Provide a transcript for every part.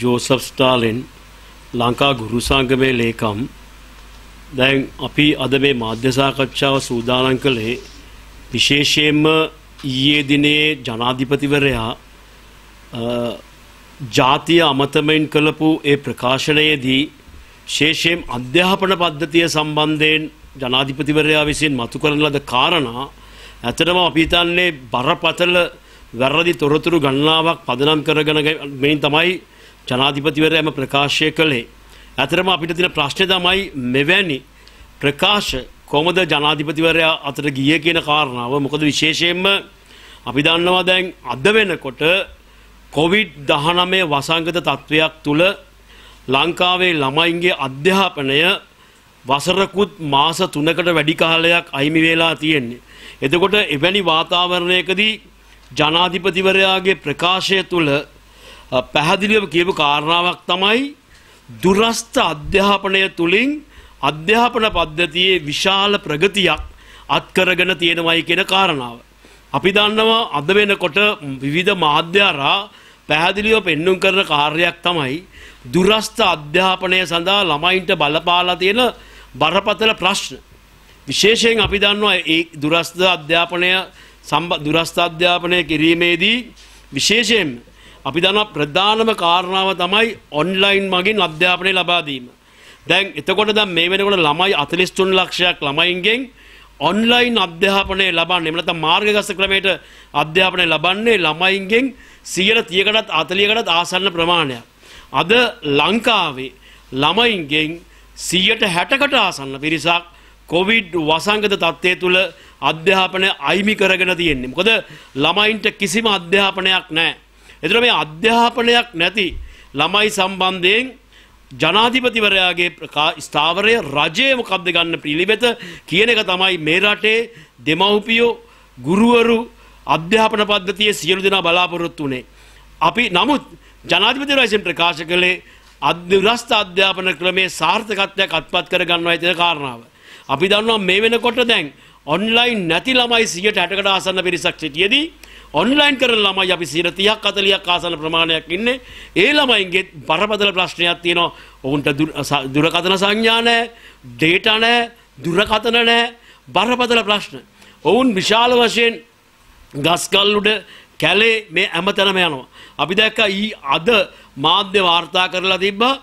Joseph Stalin Lanka ගුරු සංගමේ ලේකම්. දැන් අපි අද මේ මාධ්‍ය සාකච්ඡාව සූදානම් කළේ විශේෂයෙන්ම ඊයේ දිනේ ජනාධිපතිවරයා ජාතිය අමතමෙන් කළපු ඒ ප්‍රකාශනයේදී ශේෂයෙන් අධ්‍යාපන පද්ධතිය සම්බන්ධයෙන් ජනාධිපතිවරයා විසින් මතු කරන ලද කාරණා ඇත්තටම අපි හිතන්නේ බරපතල වැරදි තොරතුරු ගණනාවක් පදනම් කරගෙන මෙයින් තමයි ජනාධිපතිවරයාම ප්‍රකාශය කළේ. ඇතරම අපිට තියෙන ප්‍රශ්නේ තමයි මෙවැනි ප්‍රකාශ කොහොමද ජනාධිපතිවරයා අතට ගියේ කියන කාරණාව. මොකද විශේෂයෙන්ම අපි දන්නවා දැන් අද වෙනකොට COVID-19 වසංගත තත්වයක් තුල ලංකාවේ ළමයින්ගේ අධ්‍යාපනය වසරකුත් මාස 3කට වැඩි කාලයක් අහිමි වෙලා තියෙන්නේ. එතකොට එවැනි වාතාවරණයකදී ජනාධිපතිවරයාගේ ප්‍රකාශය තුළ පැහැදිලිව කියපු කාරණාවක් තමයි දුරස්ථ අධ්‍යාපනය තුළින් අධ්‍යාපන පද්ධතියේ විශාල ප්‍රගතියක් අත්කරගෙන තියෙනවයි කියන කාරණාව. අපි දන්නවා අද වෙනකොට විවිධ මාධ්‍යාරා පැහැදිලිව පෙන්නුම් කරන කාර්යයක් තමයි දුරස්ථ අධ්‍යාපනය සඳහා ළමයින්ට බලපාලා තියෙන බරපතල ප්‍රශ්න. විශේෂයෙන් අපි දන්නවා ඒ දුරස්ථ අධ්‍යාපනය දුරස්ථ අධ්‍යාපනය කිරීමේදී විශේෂයෙන් අපි දන්නවා ප්‍රධානම කාරණාව තමයි ඔන්ලයින් මගින් අධ්‍යාපනය ලබා දීම. දැන් එතකොට දැන් මේ වෙනකොට ළමයි 43 ලක්ෂයක් ළමයින්ගෙන් ඔන්ලයින් අධ්‍යාපනය ලබන්නේ එහෙම නැත්නම් මාර්ගගත ක්‍රමයට අධ්‍යාපනය ලබන්නේ ළමයින්ගෙන් 130කටත් 40කටත් ආසන්න ප්‍රමාණයක්. අද ලංකාවේ ළමයින්ගෙන් 160කට ආසන්න පිරිසක් කොවිඩ් වසංගත තත්ත්වය තුළ අධ්‍යාපනය අයිමි කරගෙන තියෙන්නේ. මොකද ළමයින්ට කිසිම අධ්‍යාපනයක් නැහැ. එතන මේ අධ්‍යාපනයක් නැති ළමයි සම්බන්ධයෙන් ජනාධිපතිවරයාගේ ස්ථාවරය රජය මොකක්ද ගන්න පිළිවෙත කියන එක තමයි මේ රටේ දෙමව්පියෝ ගුරුවරු අධ්‍යාපන පද්ධතියේ සියලු දෙනා බලාපොරොත්තු වුණේ. අපි නමුත් ජනාධිපතිවරයා විසින් ප්‍රකාශ කළේ අධ්‍යවස්ථ අධ්‍යාපන ක්‍රමේ සාර්ථකත්වයක් අත්පත් කර ගන්නවා කියන කාරණාව. අපි දන්නවා මේ වෙනකොට දැන් ඔන්ලයින් නැති ළමයි 160කට ආසන්න පිරිසක් සිටියේදී ඔන්ලයින් කරන ළමයි අපි 130ක් 40ක් ආසන්න ප්‍රමාණයක් ඉන්නේ. ඒ ළමයින්ගේ බරපතල ප්‍රශ්නයක් තියෙනවා. ඔවුන්ට දුරකථන සංඥා නැහැ, ඩේටා නැහැ, දුරකථන නැහැ, බරපතල ප්‍රශ්න. ඔවුන් විශාල වශයෙන් ගස්කල් උඩ කැලේ මේ හැමතැනම යනවා. අපි දැක්කා ඊ අද මාධ්‍ය වාර්තා කරලා තිබ්බා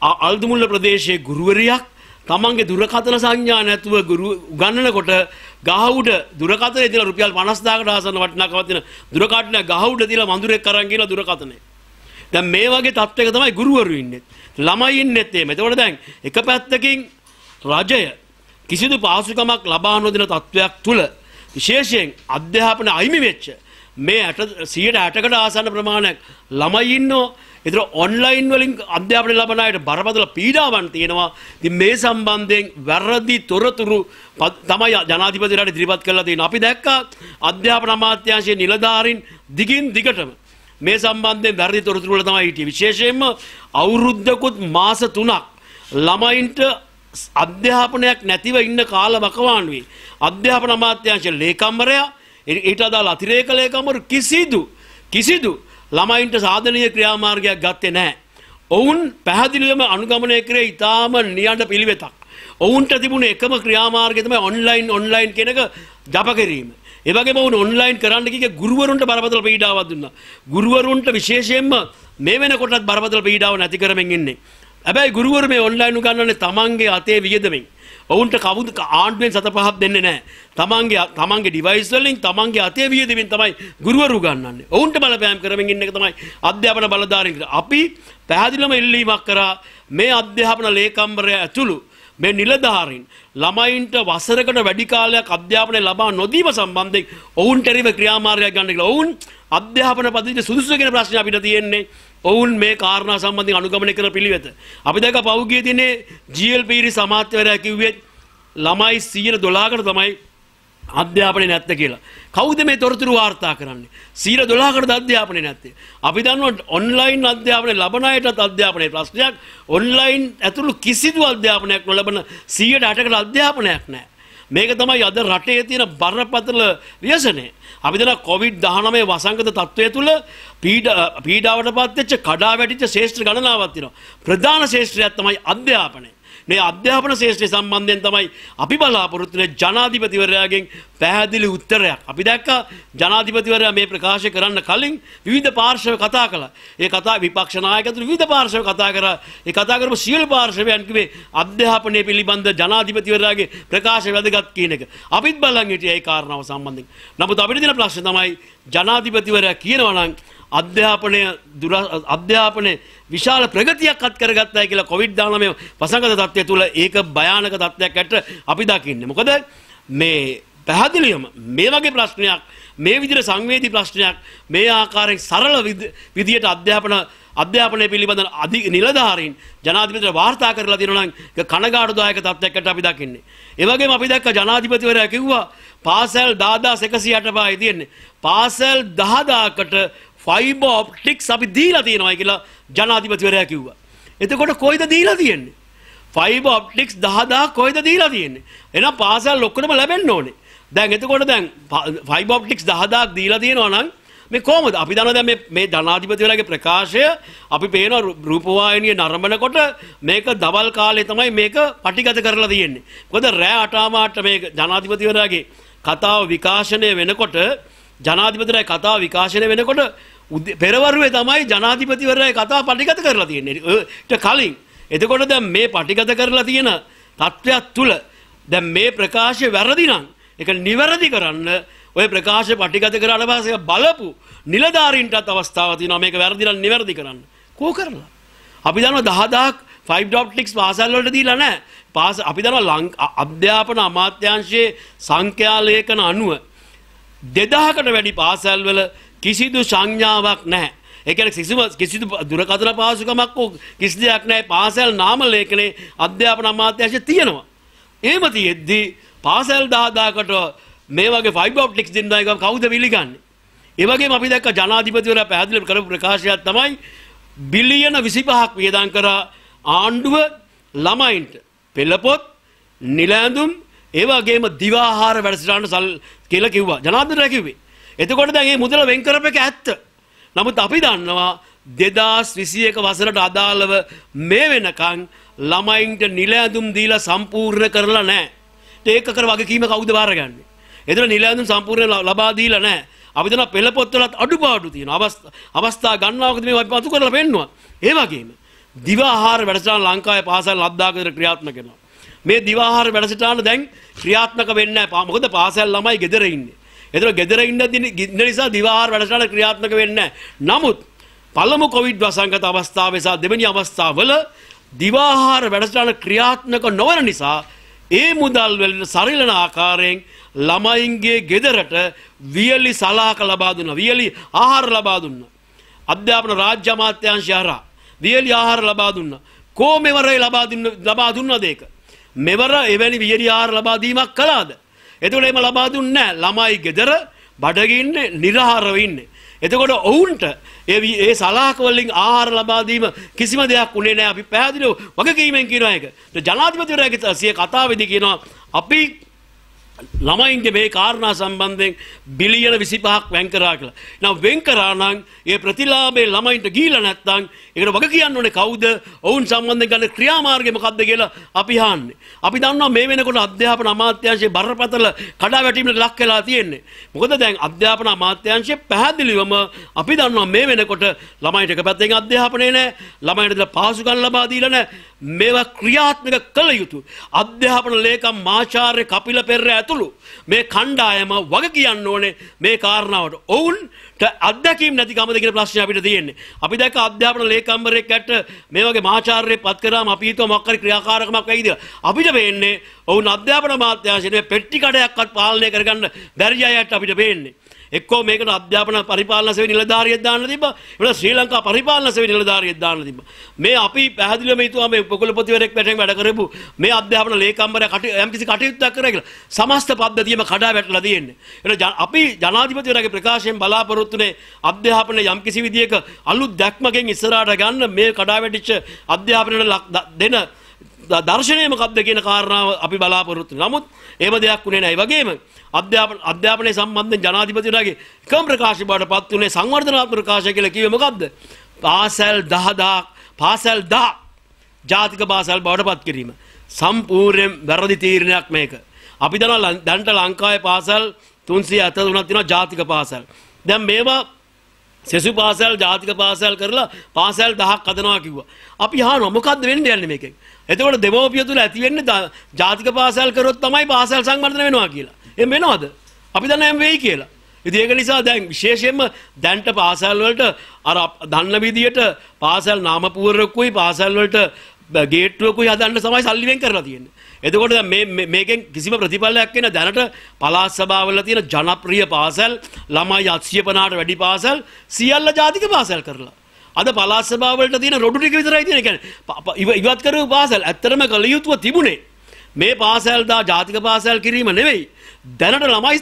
අල්දුමුල්ල ප්‍රදේශයේ ගුරුවරියක් තමන්ගේ දුරකථන සංඥා නැතුව ගුරු උගන්නනකොට ගහඋඩ දුරකථනයේ තියලා රුපියල් 50000කට ආසන්න වටිනාකමක් තියෙන දුරකථනය ගහඋඩ තියලා මඳුරෙක් අරන් ගිහලා දුරකථනය. දැන් මේ වගේ තත්ත්වයක තමයි ගුරුවරු ඉන්නේ. ළමයි ඉන්නෙත් එහෙම. එතකොට දැන් එක පැත්තකින් රජය කිසිදු පාසුකමක් ලබා නොදෙන තත්ත්වයක් තුල විශේෂයෙන් අධ්‍යාපන අහිමි වෙච්ච මේ 160කට ආසන්න ප්‍රමාණයක් ළමයි ඉන්නෝ ඒතර ඔන්ලයින් වලින් අධ්‍යාපනය ලබන අයට බරපතල පීඩාවන් තියෙනවා. ඉතින් මේ සම්බන්ධයෙන් වැරදි තොරතුරු තමයි ජනාධිපතිලාට ඉදිරිපත් කරලා තියෙනවා. අපි දැක්කා අධ්‍යාපන අමාත්‍යාංශයේ නිලධාරීන් දිගින් දිගටම මේ සම්බන්ධයෙන් වැරදි තොරතුරු වල තමයි හිටියේ. විශේෂයෙන්ම අවුරුද්දකුත් මාස 3ක් ළමයින්ට අධ්‍යාපනයක් නැතිව ඉන්න කාල වකවානුවේ අධ්‍යාපන අමාත්‍යාංශ ලේකම්වරයා ඊට අදාළ අතිරේක ලේකම්වරු කිසිදු කිසිදු ළමයින්ට සාධනීය ක්‍රියාමාර්ගයක් ගත්තේ නැහැ. ඔවුන් පැහැදිලිවම අනුගමනය කරේ ඉතාම නියඬ පිළිවෙතක්. ඔවුන්ට තිබුණ එකම ක්‍රියාමාර්ගය තමයි ඔන්ලයින් ඔන්ලයින් කියන එක ජප කිරීම. ඒ වගේම ඔවුන් ඔන්ලයින් කරන්න කිව්වේ ගුරුවරුන්ට බරපතල පීඩාවක් දුන්නා. ගුරුවරුන්ට විශේෂයෙන්ම මේ වෙනකොටත් බරපතල පීඩාව නැති කරමින් ඉන්නේ. හැබැයි ගුරුවරු මේ ඔන්ලයින් උගන්වන්නේ තමන්ගේ අතේ වියදමින්. ඔවුන්ට කවුද ආණ්ඩුවෙන් සත පහක් දෙන්නේ නැහැ. තමන්ගේ තමන්ගේ ඩිවයිස් වලින් තමන්ගේ අතේ වියදමින් තමයි ගුරුවරු ගන්නන්නේ. ඔවුන්ට බලපෑම් කරමින් ඉන්න එක තමයි අධ්‍යාපන බලධාරීන් අපි පැහැදිලිවම ඉල්ලීමක් කරා මේ අධ්‍යාපන ලේකම්වරයා ඇතුළු මේ නිලධාරීන් ළමයින්ට වසරකට වැඩි කාලයක් අධ්‍යාපනය ලබා නොදීම සම්බන්ධයෙන් ඔවුන්ට එරෙහිව ක්‍රියාමාර්ගයක් ගන්න කියලා. ඔවුන් අධ්‍යාපන පද්ධතිය සුදුසු කියන ප්‍රශ්නේ අපිට තියෙන්නේ. ඔවුන් මේ කාරණා සම්බන්ධයෙන් අනුගමනය කරන පිළිවෙත. අපි දැක පෞද්ගලික දිනේ GLPරි සමාජ්‍යවරයා කිව්වේ ළමයි 112කට තමයි අධ්‍යාපනය නැත්te කියලා. කවුද මේ තොරතුරු වාර්තා කරන්නේ? 112කට අධ්‍යාපනය නැත්තේ. අපි දන්නවා ඔන්ලයින් අධ්‍යාපනය ලබන අයටත් අධ්‍යාපනයේ ප්‍රශ්නයක් ඔන්ලයින් ඇතුළු කිසිදු අධ්‍යාපනයක් නොලබන 108කට අධ්‍යාපනයක් නැහැ. මේක තමයි අද රටේ තියෙන බරපතල ව්‍යසනය. අපි දන්න කොවිඩ්-19 වසංගත තත්ත්වය තුළ පීඩාවට පත් වෙච්ච කඩා වැටිච්ච ශේෂ්ත්‍ර ගණනාවක් තියෙනවා. ප්‍රධාන ශේෂ්ත්‍රයක් තමයි අධ්‍යාපනය. මේ අධ්‍යාපන ශේෂ්ත්‍රය සම්බන්ධයෙන් තමයි අපි බලාපොරොත්තු වෙන ජනාධිපතිවරයාගෙන් පැහැදිලි උත්තරයක්. අපි දැක්කා ජනාධිපතිවරයා මේ ප්‍රකාශ කරන්න කලින් විවිධ පාර්ශව කතා කළා. ඒ කතා විපක්ෂ නායකතුරු විවිධ පාර්ශව කතා කරා. ඒ කතා කරපු සියලු පාර්ශවයන් කිව්වේ අධ්‍යාපනය පිළිබඳ ජනාධිපතිවරයාගේ ප්‍රකාශ වැදගත් කියන එක. අපිත් බලන් හිටියා ඒ කාරණාව සම්බන්ධයෙන්. නමුත් අපිට තියෙන ප්‍රශ්නේ තමයි ජනාධිපතිවරයා කියනවා නම් අධ්‍යාපනය අධ්‍යාපනය විශාල ප්‍රගතියක් අත් කරගත්තයි කියලා කොවිඩ් දානමය වසංගත තත්ත්වය තුළ ඒක භයානක තත්ත්වයක් ඇට අපි දකින්නේ. මොකද මේ පැහැදිලියම මේ වගේ ප්‍රශ්නයක් මේ විදිහට සංවේදී ප්‍රශ්නයක් මේ ආකාරයෙන් සරල විදියට අධ්‍යාපන අධ්‍යාපනය පිළිබඳ අධි නිලධාරීන් ජනාධිපතිට වාර්තා කරලා තියෙනවා නම් කනගාටුදායක තත්ත්වයකට අපි දකින්නේ. ඒ වගේම අපි දැක්ක ජනාධිපතිවරයා කිව්වා පාසල් 10108 පායි තියෙන්නේ. පාසල් 10000කට ෆයිබර් ඔප්ටික්ස් අපි දීලා තියෙනවා කියලා ජනාධිපතිවරයා කිව්වා. එතකොට කොයිද දීලා තියෙන්නේ? ෆයිබර් ඔප්ටික්ස් 10000 කොයිද දීලා තියෙන්නේ? එහෙනම් පාසල් ඔක්කොම ලැබෙන්න ඕනේ. දැන් එතකොට දැන් ෆයිබර් ඔප්ටික්ස් 10000ක් දීලා තියෙනවා නම් මේ කොහොමද අපි දන්නවා දැන් මේ මේ ජනාධිපතිවරයාගේ ප්‍රකාශය අපි පේන රූපවාහිනිය නරඹනකොට මේක දවල් කාලේ තමයි මේක පටිගත කරලා තියෙන්නේ. මොකද රෑ 8 මාට මේ ජනාධිපතිවරයාගේ කතාව විකාශනය වෙනකොට ජනාධිපතිරයි කතාව විකාශනය වෙනකොට පෙරවරුවේ තමයි ජනාධිපතිවරයා කතාව පටිගත කරලා තියෙන්නේ. ඊට කලින් එතකොට දැන් මේ පටිගත කරලා තියෙන තත්ත්වයක් තුල දැන් මේ ප්‍රකාශය වැරදි නම් ඒක නිවැරදි කරන්න ඔය ප්‍රකාශ පටිගත කරාට පස්සේ බලපු නිලධාරීන්ටත් අවස්ථාවක් තියෙනවා මේක වැරදි නම් නිවැරදි කරන්න. කෝ කරලා? අපි දන්නවා 10000ක් 5 optics පාසල් වලට දීලා නැහැ. පාස අපි දන්නවා අධ්‍යාපන අමාත්‍යාංශයේ සංඛ්‍යා ලේඛන අනුව දෙදහකට වැඩි පාසැල්වල කිසිදු සංඥාවක් නැහැ. ඒකන කිසිම කිසිදු දුරකථන පාසුකමක් හෝ කිසි දෙයක් නැහැ. පාසල් නාම ලේඛනයේ අධ්‍යාපන අමාත්‍යාංශය තියෙනවා. එහෙම තියෙද්දි පාසල් 10000කට මේ වගේ ෆයිබර් ඔප්ටික්ස් දෙන්නා එක කවුද පිළිගන්නේ? ඒ වගේම අපි දැක්ක ජනාධිපතිවරයා පැහැදිලි කරපු ප්‍රකාශයක් තමයි බිලියන 25ක් වියදම් කරා ආණ්ඩුව ළමයින්ට පෙළපොත් නිල ඇඳුම් ඒ වගේම දිවාහාර වැඩසටහන සල් කියලා කිව්වා. ජනාධිපතිතුමා කිව්වේ. එතකොට දැන් මේ මුදල වෙන් කරපේක ඇත්ත. නමුත් අපි දන්නවා 2021 වසරට අදාළව මේ වෙනකන් ළමයින්ට නිල ඇඳුම් දීලා සම්පූර්ණ කරලා නැහැ. ඒක කර වගකීම කවුද බාරගන්නේ? එතන නිල ඇඳුම් සම්පූර්ණ ලබා දීලා නැහැ. අපි දන්නවා පෙළ පොත්වලත් අඩුපාඩු තියෙනවා. අවස්ථා අවස්ථා ගන්නවකද මේ අපි පතු කරලා පෙන්නවා. ඒ වගේම දිව ආහාර වැඩසටහන ලංකාවේ පාසල් ලද්දාකතර ක්‍රියාත්මක කරනවා. මේ දිවාහාර වැඩසටහන දැන් ක්‍රියාත්මක වෙන්නේ නැහැ. මොකද පාසල් ළමයි ගෙදර ඉන්නේ. ඒතර ගෙදර ඉන්න නිසා දිවාහාර වැඩසටහන ක්‍රියාත්මක වෙන්නේ නමුත් පළමු කොවිඩ් වසංගත අවස්ථාවේ සහ දෙවෙනි අවස්ථාවල දිවාහාර වැඩසටහන ක්‍රියාත්මක නොවන නිසා ඒ මුදල් වලින් සරිලන ආකාරයෙන් ළමයින්ගේ ගෙදරට වියලි සලාක ලබා දුන්නා. වියලි ආහාර ලබා දුන්නා. අධ්‍යාපන රාජ්‍ය අමාත්‍යාංශය හරහා වියලි ආහාර ලබා දුන්නා. කොහොමෙවරේ ලබා දුන්න ලබා දුන්නද ඒක? මෙවර එවැනි වියරියාර ලබා දීමක් කළාද? එතකොට එහෙම ලබා දුන්නේ නැහැ. ළමයි ගෙදර බඩගින්නේ නිර්ආහාරව ඉන්නේ. එතකොට ඔවුන්ට ඒ ඒ සලාක වලින් ආහාර ලබා දීම කිසිම දෙයක් උනේ නැහැ. අපි පැහැදිලිව වගකීමෙන් කියනවා ඒක. ජනාධිපතිවරයාගේ සිය කතාවේදී කියනවා අපි ළමයින්ගේ මේ කාරණා සම්බන්ධයෙන් බිලියන 25ක් වෙන් කරා කියලා. නම් වෙන් කරා නම් ඒ ප්‍රතිලාභේ ළමයින්ට ගිහිලා නැත්නම් ඒකට වග කියන්න ඕනේ කවුද? ඔවුන් සම්බන්ධයෙන් ගන්න ක්‍රියාමාර්ගය මොකක්ද කියලා අපි අහන්නේ. අපි දන්නවා මේ වෙනකොට අධ්‍යාපන අමාත්‍යාංශයේ බරපතල කඩාවැටීමකට ලක් වෙලා තියෙන්නේ. මොකද දැන් අධ්‍යාපන අමාත්‍යාංශය පැහැදිලිවම අපි දන්නවා මේ වෙනකොට ළමයින්ට එක පැත්තෙන් අධ්‍යාපනය නැහැ. ළමයින්ට පහසුකම් ලබා දීලා නැහැ. මේවා ක්‍රියාත්මක කළ යුතු අධ්‍යාපන ලේකම් මාචාර්ය කපිල පෙරේරා ඇතුළු මේ කණ්ඩායම වග කියන්න ඕනේ මේ කාරණාවට. ඔවුන්ට අත්දැකීම් නැති කමද කියන ප්‍රශ්නේ අපිට තියෙන්නේ. අපි දැක්ක අධ්‍යාපන ලේකම්වරයෙක් ඇට මේ වගේ මහාචාර්යෙක් පත් කරාම අපි හිතුවා මොකක් හරි ක්‍රියාකාරකමක් වෙයිද අපිට වෙන්නේ ඔවුන් අධ්‍යාපන අමාත්‍යාංශයේ පෙට්ටි කඩයක්වත් පාලනය කරගන්න බැරි අයට අපිට වෙන්නේ. එක්කෝ මේකට අධ්‍යාපන පරිපාලන සේවය නිලධාරියෙක් දාන්න තිබ්බා. ඊට ශ්‍රී ලංකා පරිපාලන සේවය නිලධාරියෙක් දාන්න තිබ්බා. මේ අපි පැහැදිලිවම හිතුවා මේ උපකුලපතිවරයෙක් පැටෙන් වැඩ කරපු මේ අධ්‍යාපන ලේකම්වරයා කටයු යම්කිසි කටයුත්තක් කරා කියලා. සමස්ත පද්ධතියම කඩා වැටලා තියෙන්නේ. ඒක අපි ජනාධිපතිවරයාගේ ප්‍රකාශයෙන් බලාපොරොත්තුනේ අධ්‍යාපනයේ යම්කිසි විදියක අලුත් දැක්මකින් ඉස්සරහට ගන්න මේ කඩා වැටිච්ච අධ්‍යාපනයට දෙන දර්ශනය මොකක්ද කියන කාරණාව අපි බලාපොරොත්තු වෙනවා. නමුත් එහෙම දෙයක් උනේ නැහැ. ඒ වගේම අධ්‍යාපන අධ්‍යාපනයේ සම්බන්ධයෙන් ජනාධිපතිතුමාගේ එකම ප්‍රකාශය බවට පත් උනේ සංවර්ධනාත්මක ප්‍රකාශය කියලා කිව්වේ මොකද්ද? පාසල් 10000 පාසල් 10 ජාතික පාසල් බවට පත් කිරීම. සම්පූර්ණයෙන් වැරදි තීරණයක් මේක. අපි දන්නවා දැන්ට ලංකාවේ පාසල් 373ක් තියෙනවා ජාතික පාසල්. දැන් මේවා සෙසු පාසල් ජාතික පාසල් කරලා පාසල් 10ක් හදනවා කිව්වා. අපි අහනවා මොකද්ද වෙන්නේ යන්නේ මේකෙන්? එතකොට දෙමෝපිය තුල ඇති වෙන්නේ ජාතික පාසල් කරොත් තමයි පාසල් සංවර්ධන වෙනවා කියලා. එහෙම වෙනවද? අපි දන්නේ එහෙම වෙයි කියලා. ඉතින් ඒක නිසා දැන් විශේෂයෙන්ම දැන්ට පාසල් වලට අර දන්න විදියට පාසල් නාමපුවරකුයි පාසල් වලට ගේට්ටුවකුයි හදන්න තමයි සල්ලි වෙන් කරලා තියෙන්නේ. එතකොට මේ මේකෙන් කිසිම ප්‍රතිඵලයක් වෙන දැනට පළාත් සභාවල තියෙන ජනප්‍රිය පාසල් ළමයි 850ට වැඩි පාසල් සියල්ල ජාතික පාසල් කරලා. අද පළාත් සභාවලට තියෙන රොඩු ටික විතරයි තියෙන. කියන්නේ ඉවත් කරපු පාසල් ඇත්තරම කළ යුතුව තිබුණේ. මේ පාසල් දා ජාතික පාසල් කිරීම නෙවෙයි. දැනට ළමයි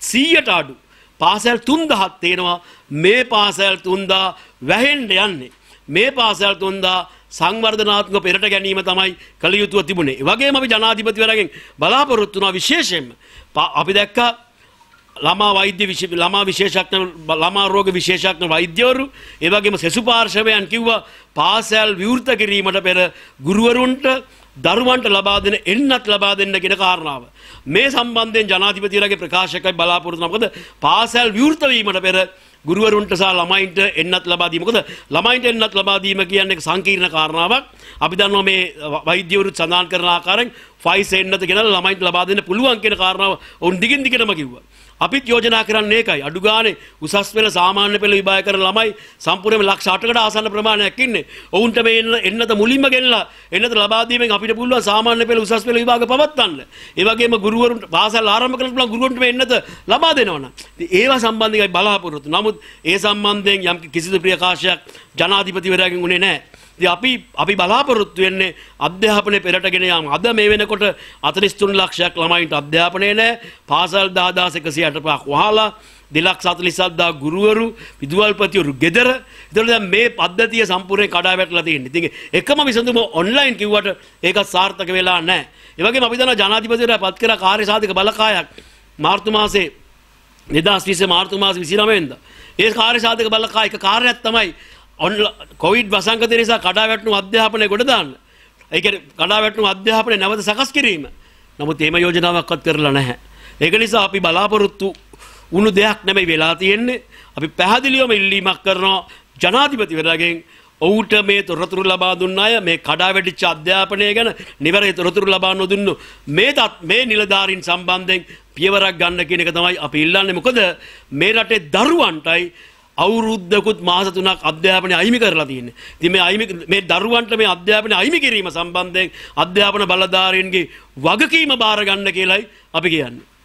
100ට අඩු. පාසල් 3000ක් තියෙනවා. මේ පාසල් 3000 වැහෙන්න යන්නේ. මේ පාසල් 3000 සංවර්ධනාත්මක පෙරට ගැනීම තමයි කළ යුතුව තිබුණේ. ඒ වගේම අපි ජනාධිපතිවරගෙන් බලාපොරොත්තු වුණා විශේෂයෙන්ම අපි දැක්කා ළමා වෛද්‍ය ළමා විශේෂඥ ළමා රෝග විශේෂඥ වෛද්‍යවරු ඒ වගේම සෙසු පාර්ශවයන් කිව්වා පාසල් විවෘත කිරීමට පෙර ගුරුවරුන්ට දරුවන්ට ලබා දෙන එන්නත් ලබා දෙන්න කියන කාරණාව. මේ සම්බන්ධයෙන් ජනාධිපතිවරගේ ප්‍රකාශකයි බලාපොරොත්තු මොකද පාසල් විවෘත වීමට පෙර ගුරුවරුන්ට සහ ළමයින්ට එන්නත් ලබා දීම. මොකද ළමයින්ට එන්නත් ලබා දීම කියන්නේ සංකීර්ණ කාරණාවක්. අපි දන්නවා මේ වෛද්‍යවරුත් සඳහන් කරන ආකාරයෙන් ෆයිස් එන්නත ගෙනල්ලා ළමයින්ට ලබා දෙන්න පුළුවන් කියන කාරණාව ඔවුන් දිගින් දිගටම කිව්වා. අපිත් යෝජනා කරන්නේ ඒකයි. අඩු ගානේ උසස් පෙළ සාමාන්‍ය පෙළ විභාග කරන ළමයි සම්පූර්ණයෙන්ම ලක්ෂ 8කට ආසන්න ප්‍රමාණයක් ඉන්නේ. ඔවුන්ට මේ එන්නත මුලින්ම ගෙනලා එන්නත ලබා දීමෙන් අපිට පුළුවන් සාමාන්‍ය පෙළ උසස් පෙළ විභාග පවත්වන්න. ඒ වගේම ගුරුවරුන්ට පාසල් ආරම්භ කරන්න පුළුවන් ගුරුවරුන්ට මේ එන්නත ලබා දෙනවනම්. ඉතින් ඒවා සම්බන්ධයි බලාපොරොත්තු. නමුත් ඒ සම්බන්ධයෙන් යම් කිසිදු ප්‍රකාශයක් ජනාධිපතිවරයාගෙන් උනේ නැහැ. ඉතින් අපි අපි බලාපොරොත්තු වෙන්නේ අධ්‍යාපනය පෙරටගෙන යාම. අද මේ වෙනකොට 43 ලක්ෂයක් ළමයින්ට අධ්‍යාපනය නැහැ. පාසල් 10165ක් වහලා 247000 ගුරුවරු විදුහල්පතිවරු ගෙදර. ඒතකොට දැන් මේ පද්ධතිය සම්පූර්ණයෙන් කඩා වැටලා තියෙන්නේ. ඉතින් එකම විසඳුම ඔන්ලයින් කිව්වට ඒක සාර්ථක වෙලා නැහැ. ඒ වගේම අපි දන්නවා ජනාධිපතිවරයා පත් කර කාර්ය සාධක බලකායක් මාර්තු මාසේ 2020 මාර්තු මාසේ 29 වෙනිදා. ඒ කාර්ය සාධක බලකායක කාර්යයක් තමයි කොවිඩ් වසංගත නිසා කඩා වැටුණු අධ්‍යාපනය ගොඩ දාන්න. ඒ කියන්නේ කඩා වැටුණු අධ්‍යාපනය නැවත සකස් කිරීම. නමුත් එහෙම යෝජනාවක්වත් කරලා නැහැ. ඒක නිසා අපි බලාපොරොත්තු වුණු දෙයක් නෙමෙයි වෙලා තියෙන්නේ. අපි පැහැදිලිවම ඉල්ලීමක් කරනවා ජනාධිපතිවරයාගෙන් ඔවුන්ට මේ තොරතුරු ලබා දුන්න අය මේ කඩා වැටිච්ච අධ්‍යාපනය ගැන නිවැරදි තොරතුරු ලබා නොදුන්නු මේ මේ නිලධාරීන් සම්බන්ධයෙන් පියවරක් ගන්න කියන එක තමයි අපි ඉල්ලන්නේ. මොකද මේ රටේ දරුවන්ටයි අවුරුද්දකුත් මාස තුනක් අධ්‍යාපනය අයිමි කරලා තියෙන්නේ. ඉතින් මේ අයිමි මේ දරුවන්ට මේ අධ්‍යාපනය අයිමි කිරීම සම්බන්ධයෙන් අධ්‍යාපන බලධාරීන්ගේ වගකීම බාර ගන්න කියලයි අපි කියන්නේ.